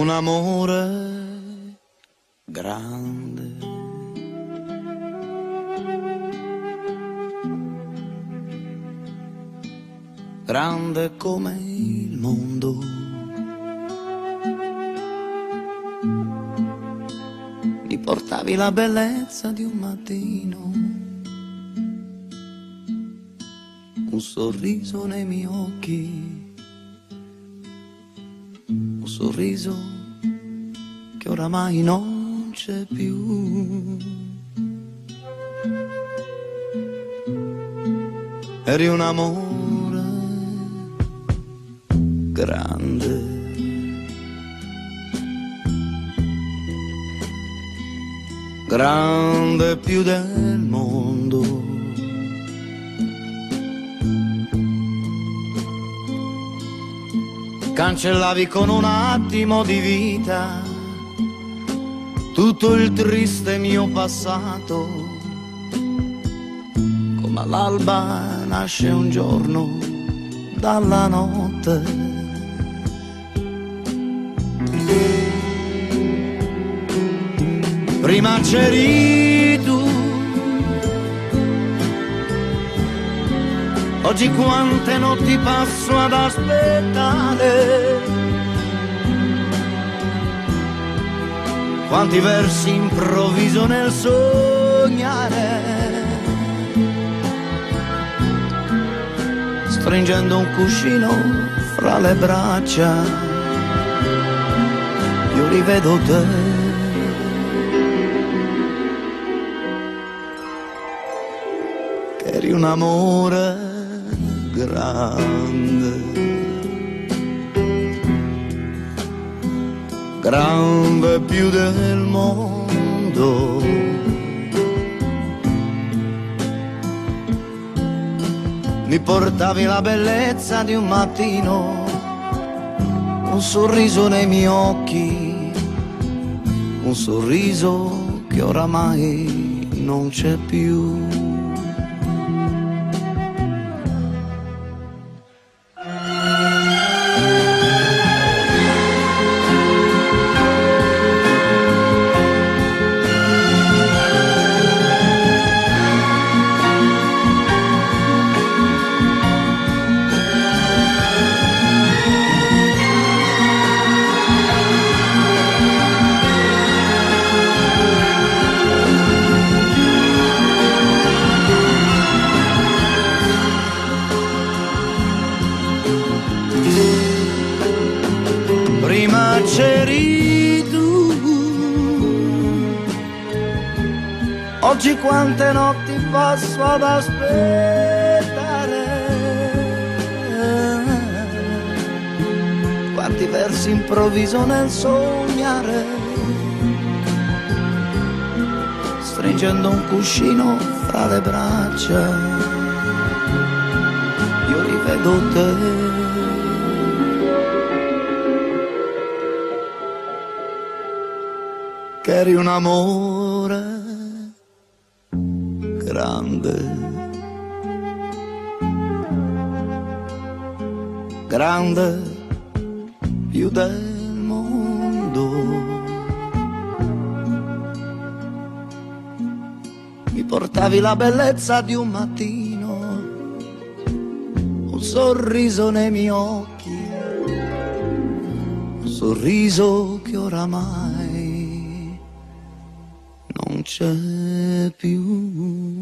un amore grande. Grande come il mondo. Mi portavi la bellezza di un mattino. Un sorriso nei miei occhi sorriso che oramai non c'è più. Eri un amore grande. Grande più del mondo. Cancellavi con un attimo di vita tutto il triste mio passato. Come all'alba nasce un giorno dalla notte. Prima c'eri Oggi quante notti passo ad aspettare. Quanti versi improvviso nel sognare. Stringendo un cuscino fra le braccia, io rivedo te. Eri un amore grande, grande più del mondo. Mi portavi la bellezza di un mattino, un sorriso nei miei occhi, un sorriso che oramai non c'è più. Oggi quante notti passo ad aspettare, quanti versi improvviso nel sognare, stringendo un cuscino fra le braccia, io rivedo te. Eri un amore grande, grande più del mondo. Mi portavi la bellezza di un mattino, un sorriso nei miei occhi, un sorriso che oramai trap you.